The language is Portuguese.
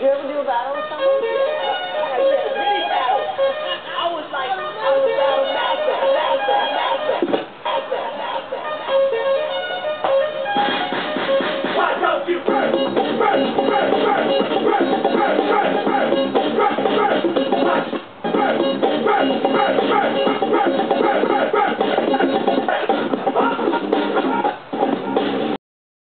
devo de usar a nossa mão.